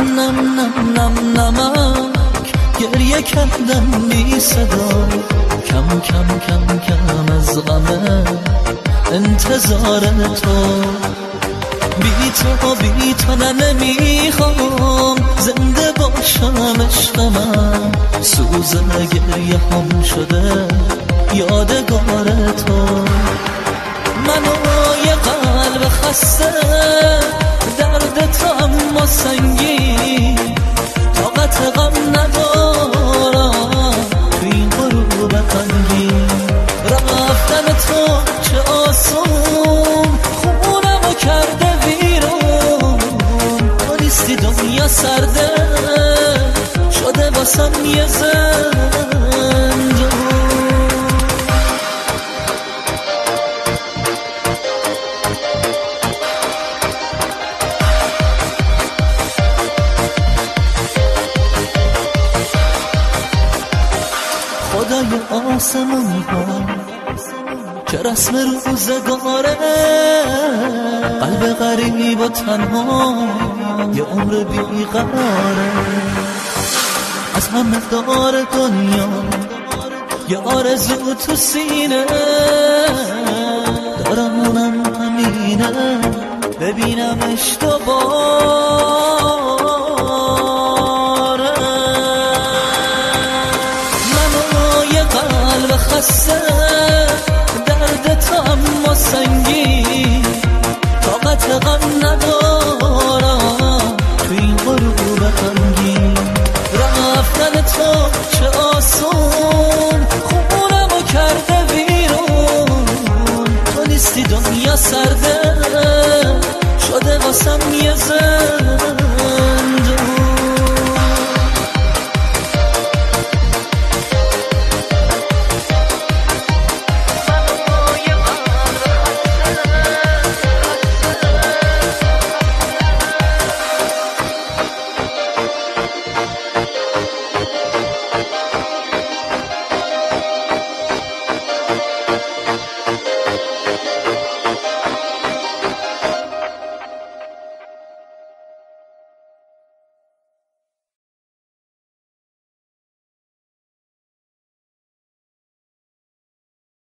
نم نمک. گریه کردم بی صدا. کم کم کم کم از غم انتظار تو. بی تو بی تو نمی‌خوام. زنده باشم عشق من. سوز گریه هم شده. یادگار تو. منو یه قلب خسته. درد تو اما سنگی باسم یه زندون خدای آسمون ها چه رسم روزگاره؟ قلب غریب و تنها یه عمر بیقراره. از همه دار دنیا یه آرزو تو سینه. دارم اونم همینه ببینمش دوباره منو یه قلب خسته درد تو اما سنگی. طاقت غم ندارم تو این غروب غمگین رفتن تو چه آسون. خونمو کرده بیرون. تو نیستی دنیا سرده. شده واسم یه